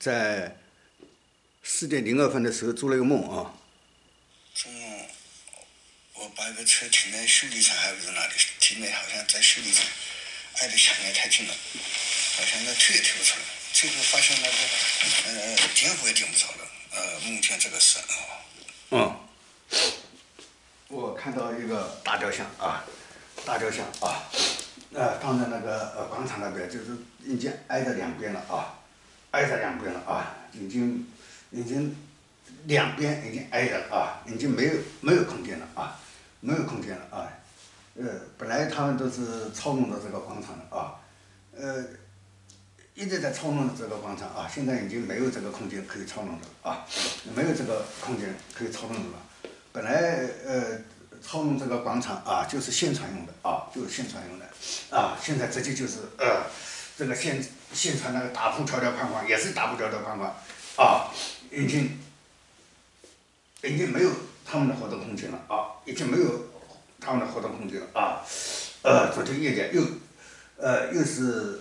在四点零二分的时候做了一个梦啊。做梦我把一个车停在修理厂，还不是哪里？停的好像在修理厂，挨着墙也太近了，好像那推也推不出来。最后发现那个呃点火也点不着了。呃，目前这个是啊。嗯。我看到一个大雕像啊，大雕像啊，呃，放在那个呃广场那边，就是已经挨着两边了啊，挨着两边了啊，已经已经两边已经挨着了啊，已经没有没有空间了啊，没有空间了啊，呃，本来他们都是操弄的这个广场的啊，呃，一直在操弄的这个广场啊，现在已经没有这个空间可以操弄的了啊，没有这个空间可以操弄的了。本来呃操弄这个广场啊，就是宣传用的啊，就是宣传用的啊。现在直接就是呃，这个现现传那个大幅条条框框，也是大幅条条框框啊，已经已经没有他们的活动空间了啊，已经没有他们的活动空间了啊。呃，昨天夜间又呃又是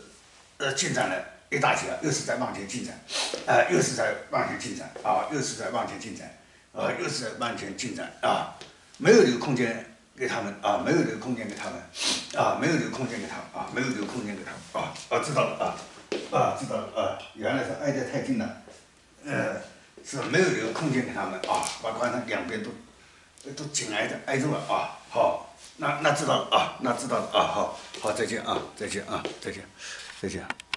呃进展了一大截，又是在往前进展，呃又是在往前进展啊，又是在往前进展。啊，又是在往前进展啊，没有留空间给他们啊，没有留空间给他们啊，没有留空间给他啊，没有留空间给他啊，啊，知道了啊，啊，知道了啊，原来是挨得太近了，呃，是没有留空间给他们啊，把广场两边都都紧挨着挨住了啊，好，那那知道了啊，那知道了啊，好，好，再见啊，再见啊，再见，再见。